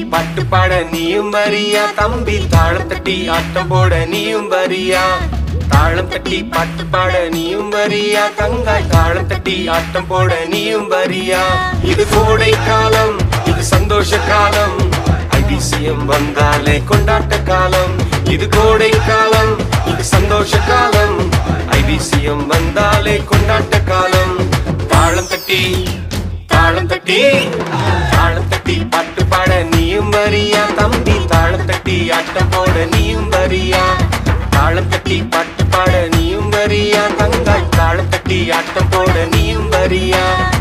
பாட்டு பாட நீயும் வரியா? தம்பி தாளம் தட்டி ஆட்டம் போட நீயும் வரியா? தாளம் தட்டி பாட்டு பாட நீயும் வரியா? தங்காய் தாளம் தட்டி ஆட்டம் போட நீயும் வரியா? இது கோடை காலம் இது சந்தோஷ காலம். அதிசயம் வந்தாலே கொண்டாட்ட காலம். இது கோடை காலம் இது சந்தோஷ காலம். ஐபிசிஎம் வந்தாலே கொண்டாட்ட காலம். தாளம் தட்டி தாளம் தட்டி தாளம் தட்டி பாட்டு பாட நீ ஆட்டம் போட நீயும் வரியா?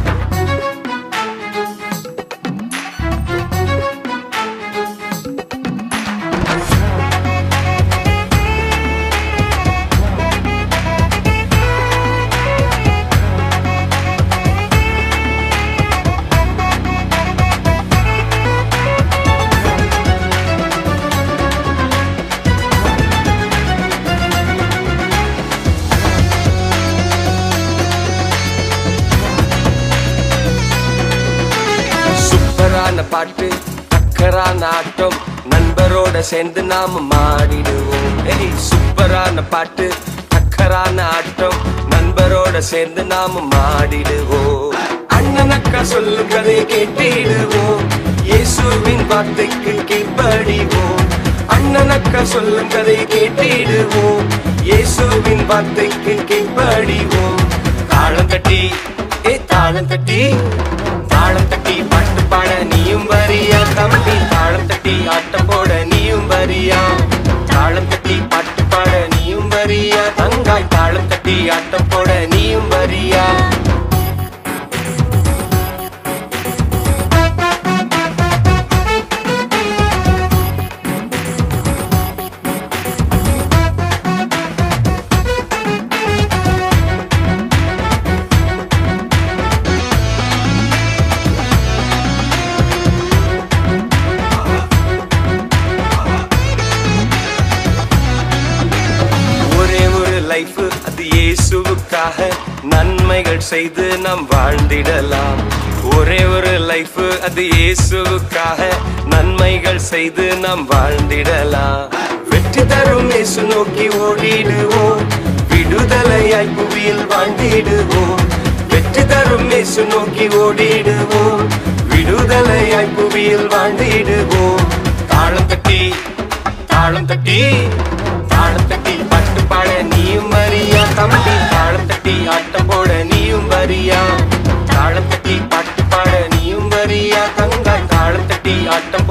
சூப்பரான பாட்டு அக்கறான ஆட்டம். நண்பரோட சேர்ந்து நாம மாடிடுவோம் ஏய் சூப்பரான பாட்டு அக்கறான ஆட்டம். நண்பரோட சேர்ந்து நாம மாடிடுவோம் அண்ணன் அக்கா சொல்லும் கதையை கேட்டிடுவோம். இயேசுவின் வார்த்தைக்கு கீழ்ப்படிவோம். அண்ணன் அக்கா சொல்லும் கதையை கேட்டிடுவோம். இயேசுவின் வார்த்தைக்கு கீழ்ப்படிவோம். காலம் கட்டி நீயும் வரியா? தாளம் கட்டி பாட்டு பாட நீயும் வரியா? தங்காய் தாளம் கட்டி ஆட்டம் போ அது இயேசுவுக்காக நன்மைகள் செய்து நாம் வாழ்ந்திடலாம். ஒரே ஒரு லைஃப் அது இயேசுவுக்காக நன்மைகள் செய்து நாம் வாழ்ந்திடலாம். வெற்றி தரும் இயேசு நோக்கி ஓடிடுவோம். விடுதலையாய் புவியில் வாழ்ந்திடுவோம். வெற்றி தரும் இயேசு நோக்கி ஓடிடுவோம். I don't. the